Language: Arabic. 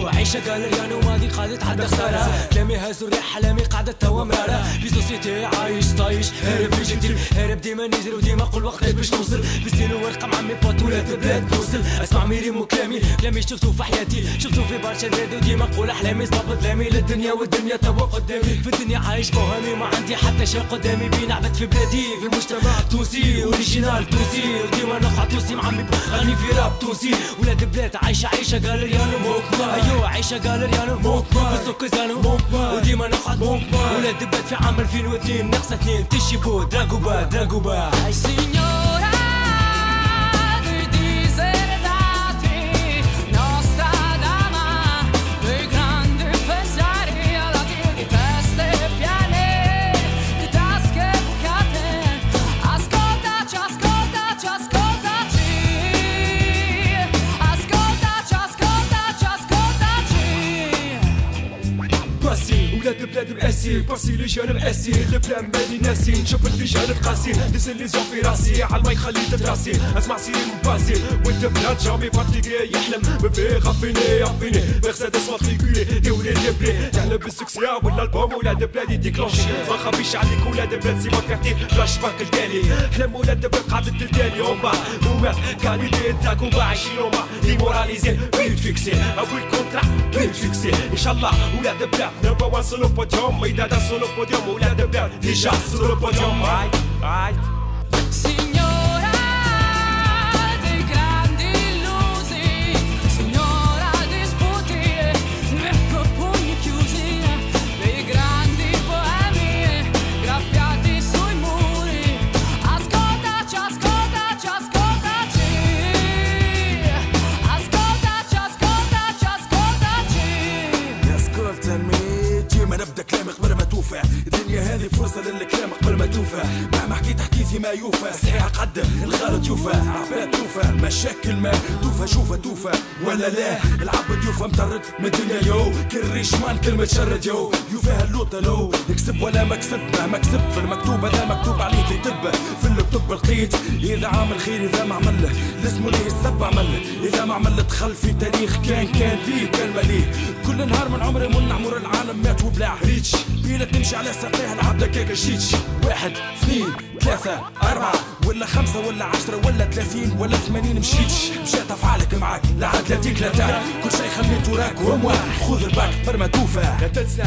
عايشة قال ريان وماضي قاعدة تعدى خسارة. كلامي هاز الريح حلامي قاعدة توا مرارة في سوسيتي عايش طايش. هارب في جديد هارب ديما نزل وديما قول وقت باش نوصل بسنين ورقة مع مي بات ولاد بلاد نوصل اسمع ميري وكلامي كلامي شفتو في حياتي. شفتو في برشا بلاد وديما نقول أحلامي صباب ظلامي للدنيا والدنيا توا قدامي. في الدنيا عايش بوهامي ما عندي حتى شيء قدامي. بين عبد في بلادي في المجتمع التونسي أوريجينال تونسي. وديما نقع تونسي معمي غني في راب تونسي. ولاد بلاد عايشة عيشة قال ريانو أيوه عيشة قال ريانو بسوق زانو وديما نقعد. ولاد بلاد في عام 2002 ناقصة اثنين تشيبو دراغوبا دراغوبا. ولاد بلاد مقاسي باسي لجان مقاسي البلان مالي ناسي نشوف اللجان تقاسي نزل لي زون في راسي على الماي خليت دراسي أسمع سيري وباسي وانت بلاد جامي فاتيكي يحلم. فيه غفيني غفيني مرسيدس ماتريكولي دي ولاد بلي يحلم بالسكسي ولا البوم ولاد بلادي ديكلونشي ما نخبيش عليك ولاد بلاد سي ما فيرتي فلاش باك التالي. حلم ولاد بلاد قاعدة التالي هما هما كاليتي تاك وما عايشين. هما ديموراليزي بيت فيكسي ابو الكونترا بيت فيكسي ان شاء الله ولاد بلاد نبا وان سولو بوديوم اذا دا سولو بوديوم ولاد بلاد ديجا سولو بوديوم رايت رايت نبدا كلامي قبل ما توفى. الدنيا هذه فرصة للكلام قبل ما توفى. مهما حكيت حكيتي ما يوفى. صحيح قدم الغلط يوفى عباد توفى. مشاكل ما توفى شوفى توفى. ولا لا العبد يوفى مطرد من الدنيا يو. كالريشمان كلمة شرد يو. يوفى اللوطة لو. يكسب ولا مكسب مهما كسب في المكتوب هذا مكتوب عليه يكتب في الكتب لقيت إذا عمل خير إذا ما عمل الاسم ليه السب عمل. إذا ما عمل دخل في تاريخ كان كان ليه كلمة ليه. كل نهار من عمري من عمر العالم مات وبلع ريتش بينا تمشي على ساقيها العبدة كيك شيتش واحد اثنين ثلاثة أربعة ولا خمسة ولا عشرة ولا ثلاثين ولا ثمانين مشيتش مشات أفعالك معاك لا عاد لا تيك لا تاك. كل شي خليته راك وهم واحد. خذ الباك برما توفى. لا تنسى.